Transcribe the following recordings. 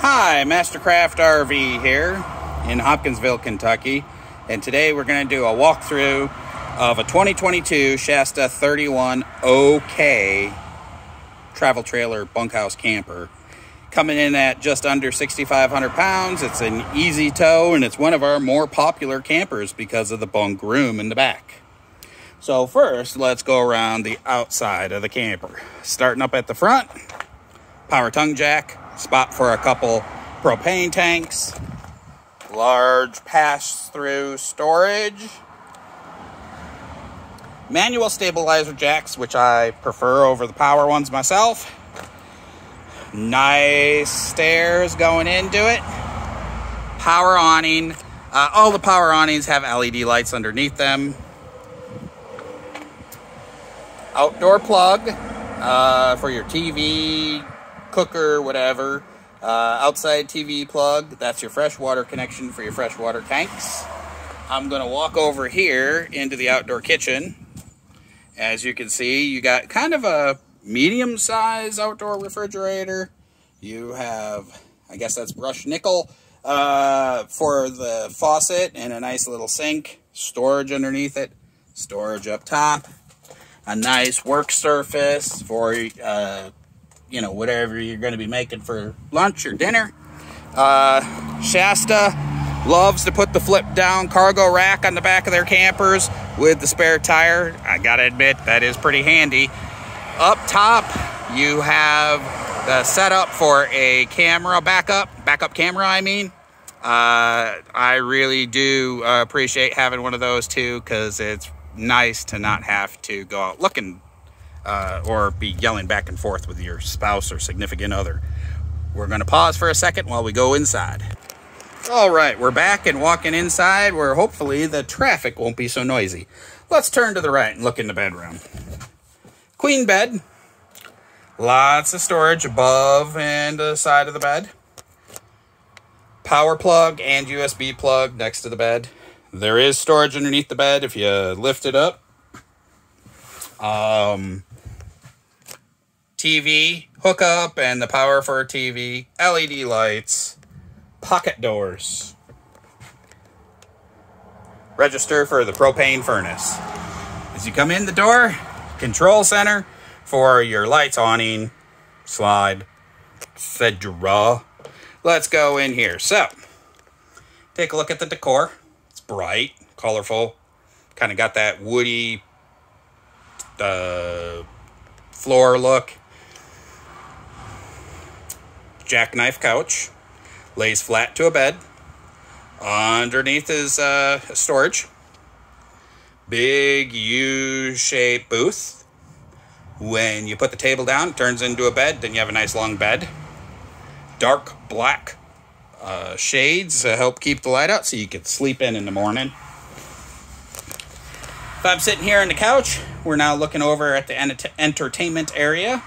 Hi, Mastercraft RV here in Hopkinsville, Kentucky. And today we're going to do a walkthrough of a 2022 Shasta 31 OK travel trailer bunkhouse camper. Coming in at just under 6,500 pounds. It's an easy tow and it's one of our more popular campers because of the bunk room in the back. So first, let's go around the outside of the camper. Starting up at the front, power tongue jack, spot for a couple propane tanks, large pass-through storage, manual stabilizer jacks, which I prefer over the power ones myself. Nice stairs going into it. Power awning. Uh, all the power awnings have LED lights underneath them. Outdoor plug uh, for your TV, cooker, whatever. Uh, outside TV plug, that's your freshwater connection for your freshwater tanks. I'm going to walk over here into the outdoor kitchen. As you can see, you got kind of a medium size outdoor refrigerator. You have, I guess that's brushed nickel uh, for the faucet and a nice little sink. Storage underneath it, storage up top. A nice work surface for uh, you know, whatever you're going to be making for lunch or dinner. Uh, Shasta loves to put the flip down cargo rack on the back of their campers with the spare tire. I got to admit, that is pretty handy. Up top, you have the setup for a camera backup, backup camera, I mean. Uh, I really do uh, appreciate having one of those too because it's nice to not have to go out looking uh, or be yelling back and forth with your spouse or significant other. We're going to pause for a second while we go inside. All right, we're back and walking inside where hopefully the traffic won't be so noisy. Let's turn to the right and look in the bedroom. Queen bed. Lots of storage above and the side of the bed. Power plug and USB plug next to the bed. There is storage underneath the bed if you lift it up. Um, TV hookup and the power for TV, LED lights, pocket doors, register for the propane furnace. As you come in the door, control center for your lights awning, slide, etc. Let's go in here. So, take a look at the decor. It's bright, colorful, kind of got that woody uh, floor look jackknife couch, lays flat to a bed. Underneath is uh, storage. Big U-shaped booth. When you put the table down, it turns into a bed. Then you have a nice long bed. Dark black uh, shades to help keep the light out so you can sleep in in the morning. If I'm sitting here on the couch, we're now looking over at the ent entertainment area.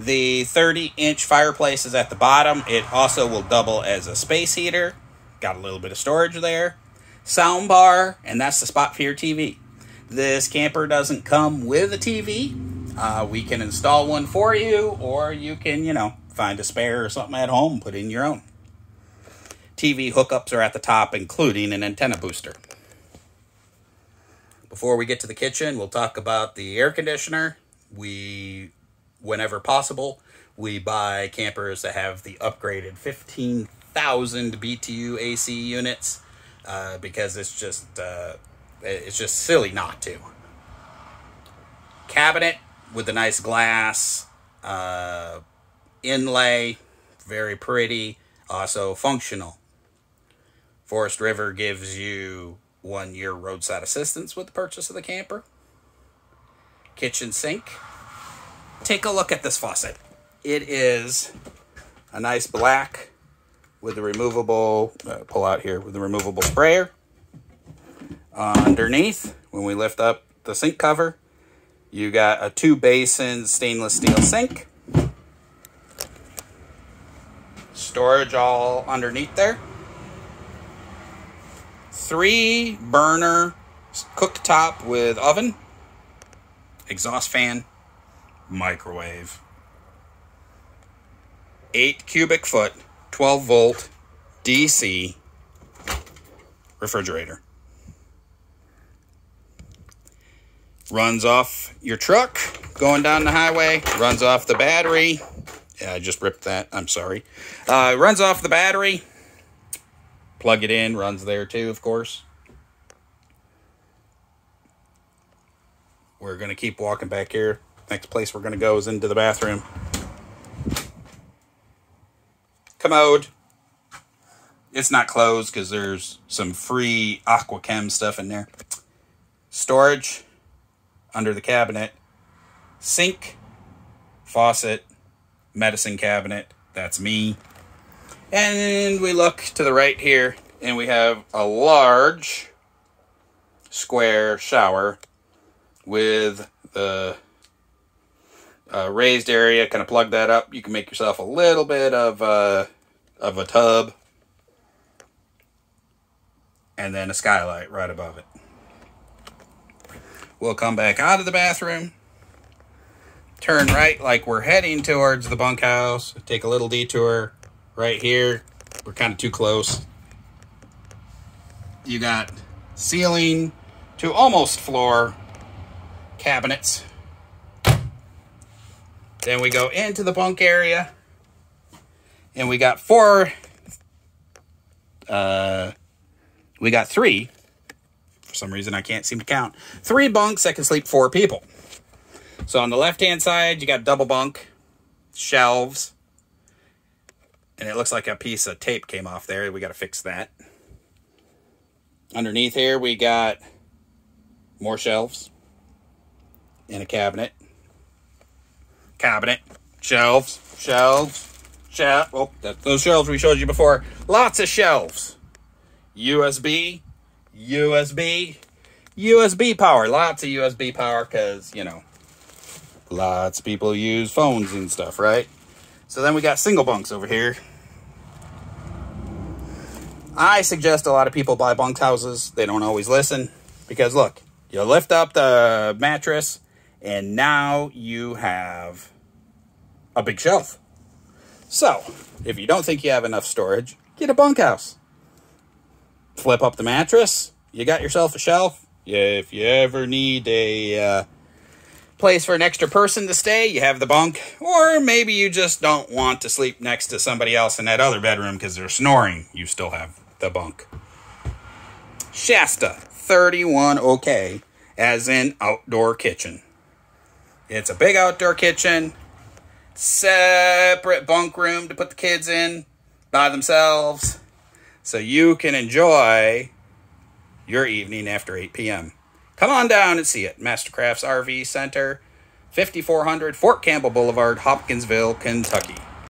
The 30 inch fireplace is at the bottom. It also will double as a space heater. Got a little bit of storage there. Sound bar, and that's the spot for your TV. This camper doesn't come with a TV. Uh, we can install one for you, or you can, you know, find a spare or something at home, put in your own. TV hookups are at the top, including an antenna booster. Before we get to the kitchen, we'll talk about the air conditioner. We whenever possible. We buy campers that have the upgraded 15,000 BTU AC units uh, because it's just uh, it's just silly not to. Cabinet with a nice glass uh, inlay, very pretty, also functional. Forest River gives you one year roadside assistance with the purchase of the camper. Kitchen sink take a look at this faucet. It is a nice black with a removable, uh, pull out here, with a removable sprayer. Uh, underneath, when we lift up the sink cover, you got a two basin stainless steel sink. Storage all underneath there. Three burner cooktop with oven. Exhaust fan microwave. 8 cubic foot, 12 volt DC refrigerator. Runs off your truck going down the highway, runs off the battery. Yeah, I just ripped that. I'm sorry. Uh, runs off the battery. Plug it in, runs there too, of course. We're going to keep walking back here. Next place we're going to go is into the bathroom. Commode. It's not closed because there's some free Aqua-Kem stuff in there. Storage under the cabinet. Sink, faucet, medicine cabinet. That's me. And we look to the right here and we have a large square shower with the uh, raised area. Kind of plug that up. You can make yourself a little bit of uh, of a tub, and then a skylight right above it. We'll come back out of the bathroom, turn right like we're heading towards the bunkhouse. Take a little detour right here. We're kind of too close. You got ceiling to almost floor cabinets. Then we go into the bunk area. And we got four, uh, we got three. For some reason, I can't seem to count. Three bunks that can sleep four people. So on the left-hand side, you got double bunk, shelves. And it looks like a piece of tape came off there. We got to fix that. Underneath here, we got more shelves in a cabinet. Cabinet, shelves, shelves, shelf. Oh, those shelves we showed you before. Lots of shelves. USB, USB, USB power. Lots of USB power because, you know, lots of people use phones and stuff, right? So then we got single bunks over here. I suggest a lot of people buy bunk houses. They don't always listen because look, you lift up the mattress and now you have a big shelf. So, if you don't think you have enough storage, get a bunkhouse. Flip up the mattress, you got yourself a shelf. If you ever need a uh, place for an extra person to stay, you have the bunk. Or maybe you just don't want to sleep next to somebody else in that other bedroom because they're snoring. You still have the bunk. Shasta 31 OK, as in outdoor kitchen. It's a big outdoor kitchen, separate bunk room to put the kids in by themselves, so you can enjoy your evening after 8 p.m. Come on down and see it. Mastercrafts RV Center, 5400 Fort Campbell Boulevard, Hopkinsville, Kentucky.